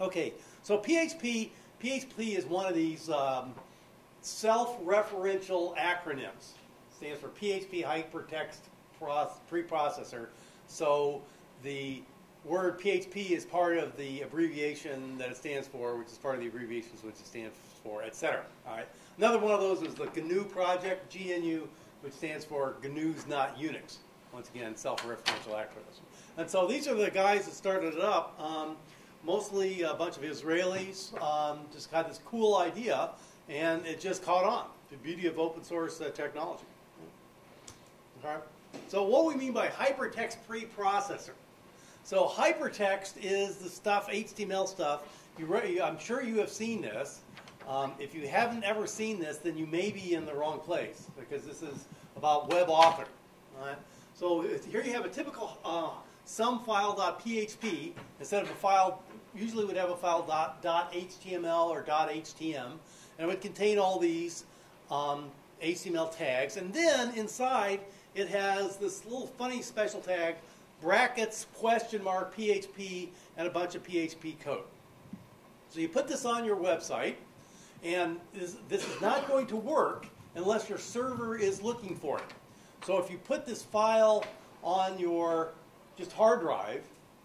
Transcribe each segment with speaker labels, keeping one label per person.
Speaker 1: Okay, so PHP, PHP is one of these um, self-referential acronyms. It stands for PHP Hypertext Preprocessor. So the word PHP is part of the abbreviation that it stands for, which is part of the abbreviations which it stands for, etc. All right. Another one of those is the GNU project, GNU, which stands for GNU's Not Unix. Once again, self-referential acronyms. And so these are the guys that started it up. Um, mostly a bunch of Israelis, um, just had this cool idea, and it just caught on. The beauty of open source uh, technology. Okay. So what we mean by hypertext preprocessor. So hypertext is the stuff, HTML stuff. You I'm sure you have seen this. Um, if you haven't ever seen this, then you may be in the wrong place because this is about web author. Right? So here you have a typical uh, sumfile.php instead of a file. Usually would have a file dot, dot .html or dot .htm, and it would contain all these um, HTML tags. And then inside it has this little funny special tag, brackets, question mark, PHP, and a bunch of PHP code. So you put this on your website, and this is not going to work unless your server is looking for it. So if you put this file on your just hard drive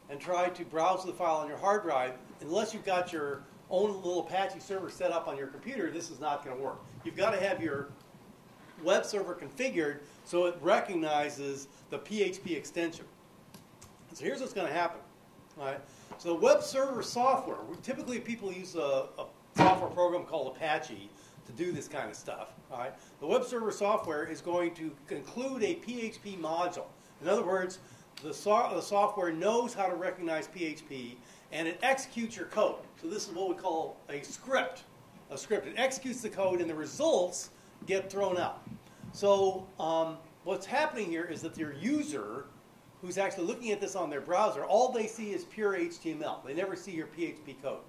Speaker 1: and try to browse the file on your hard drive, unless you've got your own little Apache server set up on your computer, this is not going to work. You've got to have your web server configured so it recognizes the PHP extension. So here's what's going to happen. All right? So the web server software, typically people use a, a software program called Apache to do this kind of stuff. Right? The web server software is going to include a PHP module. In other words, the, so the software knows how to recognize PHP and it executes your code. So this is what we call a script. A script. It executes the code and the results get thrown out. So um, what's happening here is that your user who's actually looking at this on their browser, all they see is pure HTML. They never see your PHP code.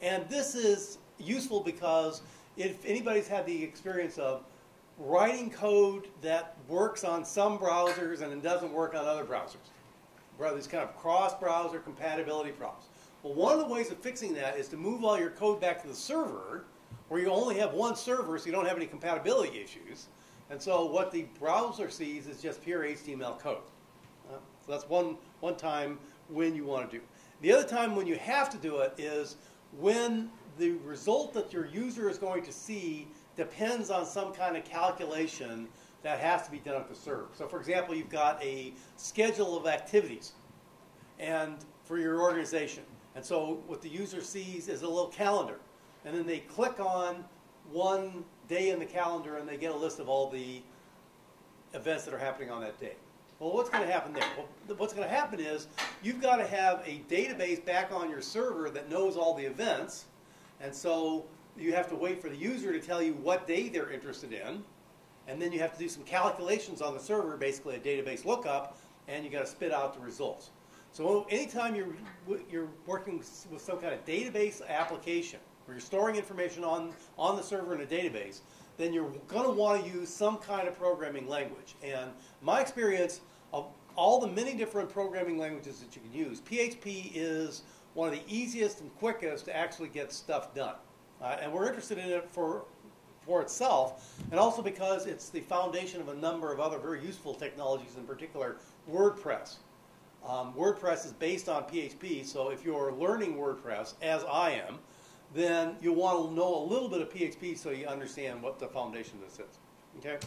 Speaker 1: And this is useful because if anybody's had the experience of writing code that works on some browsers and it doesn't work on other browsers, these kind of cross-browser compatibility problems. Well, one of the ways of fixing that is to move all your code back to the server, where you only have one server, so you don't have any compatibility issues. And so what the browser sees is just pure HTML code. Uh, so that's one, one time when you want to do. The other time when you have to do it is when the result that your user is going to see depends on some kind of calculation that has to be done at the server. So for example, you've got a schedule of activities and for your organization. And so what the user sees is a little calendar. And then they click on one day in the calendar and they get a list of all the events that are happening on that day. Well, what's going to happen there? Well, what's going to happen is you've got to have a database back on your server that knows all the events. And so you have to wait for the user to tell you what day they're interested in. And then you have to do some calculations on the server, basically a database lookup, and you got to spit out the results. So anytime you're, you're working with some kind of database application, where you're storing information on, on the server in a database, then you're going to want to use some kind of programming language. And my experience of all the many different programming languages that you can use, PHP is one of the easiest and quickest to actually get stuff done. Uh, and we're interested in it for, for itself, and also because it's the foundation of a number of other very useful technologies, in particular WordPress. Um, WordPress is based on PHP, so if you're learning WordPress, as I am, then you'll want to know a little bit of PHP so you understand what the foundation this is. Okay?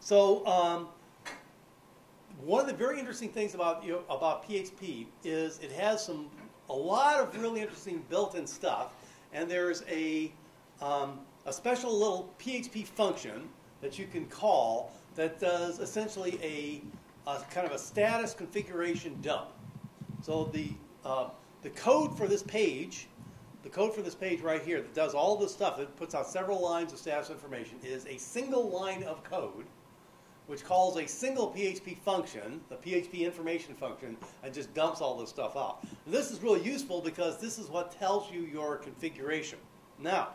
Speaker 1: So um, one of the very interesting things about you know, about PHP is it has some a lot of really interesting built-in stuff and there's a, um, a special little PHP function that you can call that does essentially a, a kind of a status configuration dump. So the, uh, the code for this page, the code for this page right here that does all this stuff, it puts out several lines of status information, is a single line of code which calls a single PHP function, the PHP information function, and just dumps all this stuff out. And this is really useful because this is what tells you your configuration. Now,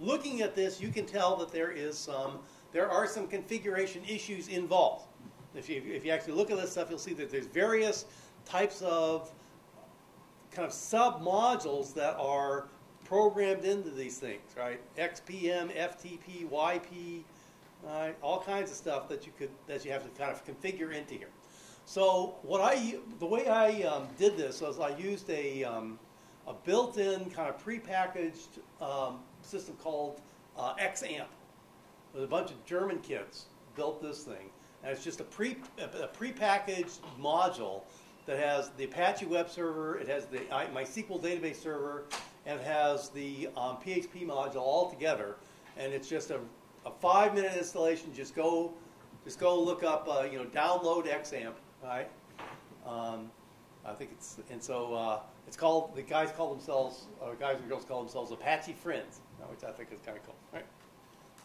Speaker 1: looking at this, you can tell that there is some, there are some configuration issues involved. If you, if you actually look at this stuff, you'll see that there's various types of kind of sub modules that are programmed into these things, right? XPM, FTP, YP, all kinds of stuff that you could that you have to kind of configure into here. So what I the way I um, did this was I used a um, a built-in kind of prepackaged um, system called uh, XAMPP. With a bunch of German kids built this thing, and it's just a pre a prepackaged module that has the Apache web server, it has the MySQL database server, and it has the um, PHP module all together. And it's just a, a five minute installation. Just go, just go look up, uh, you know, download XAMPP, right? Um, I think it's, and so uh, it's called, the guys call themselves, or guys and girls call themselves Apache Friends, which I think is kind of cool, right?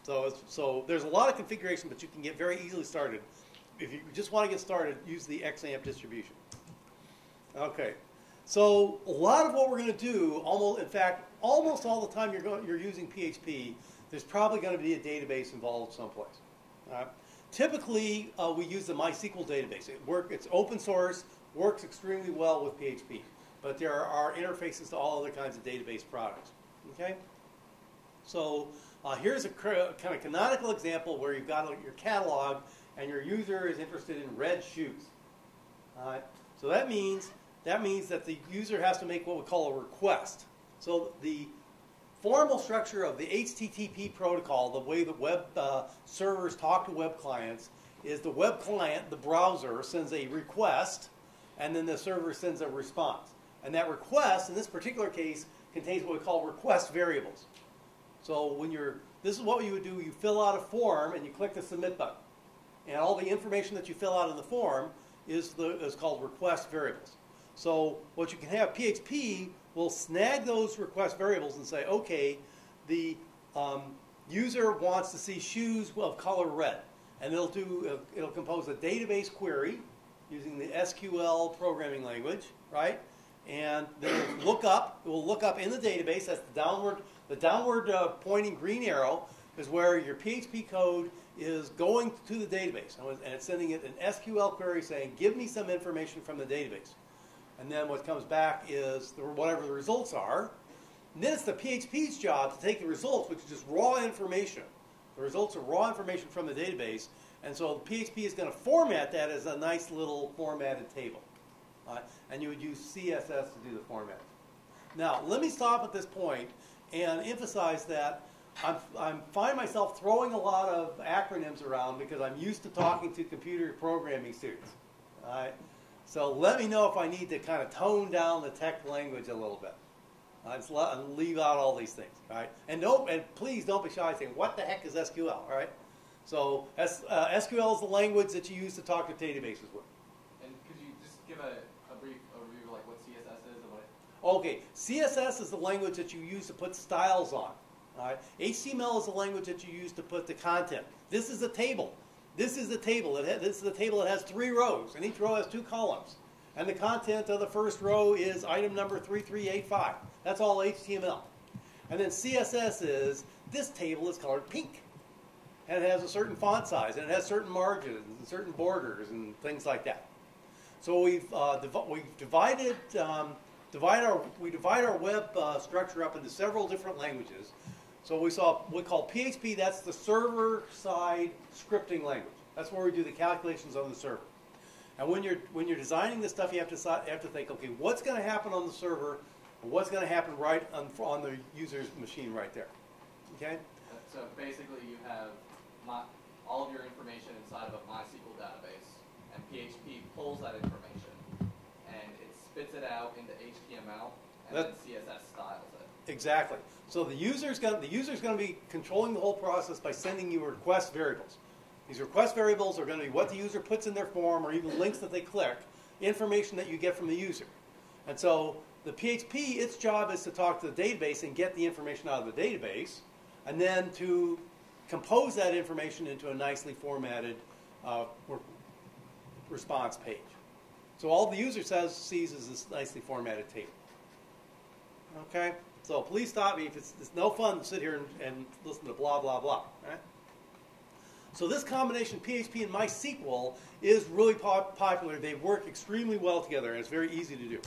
Speaker 1: So, so there's a lot of configuration, but you can get very easily started. If you just want to get started, use the XAMPP distribution. Okay, so a lot of what we're going to do, almost, in fact, almost all the time you're, going, you're using PHP, there's probably going to be a database involved someplace. Typically, uh, we use the MySQL database. It work, it's open source, works extremely well with PHP, but there are interfaces to all other kinds of database products. Okay, so uh, here's a kind of canonical example where you've got your catalog and your user is interested in red shoes. All right, so that means that means that the user has to make what we call a request. So the formal structure of the HTTP protocol, the way that web uh, servers talk to web clients, is the web client, the browser, sends a request, and then the server sends a response. And that request, in this particular case, contains what we call request variables. So when you're, this is what you would do, you fill out a form and you click the submit button. And all the information that you fill out in the form is, the, is called request variables. So what you can have, PHP will snag those request variables and say, okay, the um, user wants to see shoes of color red. And it'll, do, it'll compose a database query using the SQL programming language, right? And then look up, it will look up in the database, that's the downward, the downward uh, pointing green arrow is where your PHP code is going to the database. And it's sending it an SQL query saying, give me some information from the database. And then what comes back is the, whatever the results are. And then it's the PHP's job to take the results, which is just raw information. The results are raw information from the database. And so PHP is going to format that as a nice little formatted table. Uh, and you would use CSS to do the format. Now, let me stop at this point and emphasize that I'm, I'm find myself throwing a lot of acronyms around because I'm used to talking to computer programming students. All right? So let me know if I need to kind of tone down the tech language a little bit. Uh, leave out all these things, all right? And don't, and please don't be shy saying, what the heck is SQL, all right? So S, uh, SQL is the language that you use to talk to databases with.
Speaker 2: And could you just give a, a brief overview of like what CSS is and what?
Speaker 1: Okay, CSS is the language that you use to put styles on. All right? HTML is the language that you use to put the content. This is a table. This is the table. It this is the table that has three rows, and each row has two columns. And the content of the first row is item number 3385. That's all HTML. And then CSS is, this table is colored pink. And it has a certain font size, and it has certain margins, and certain borders, and things like that. So we've, uh, div we've divided, um, divide our, we divide our web uh, structure up into several different languages. So we saw we call PHP, that's the server-side scripting language. That's where we do the calculations on the server. And when you're when you're designing this stuff, you have to have to think, okay, what's going to happen on the server, what's going to happen right on, on the user's machine right there. Okay.
Speaker 2: So basically, you have my, all of your information inside of a MySQL database, and PHP pulls that information, and it spits it out into HTML, and that, then CSS styles it.
Speaker 1: Exactly. So the user's going the user's going to be controlling the whole process by sending you request variables. These request variables are going to be what the user puts in their form or even links that they click, information that you get from the user. And so the PHP, its job is to talk to the database and get the information out of the database, and then to compose that information into a nicely formatted uh, response page. So all the user says sees is this nicely formatted table. Okay? So please stop me if it's, it's no fun to sit here and, and, listen to blah, blah, blah. Right? So this combination, PHP and MySQL, is really pop popular. They work extremely well together, and it's very easy to do.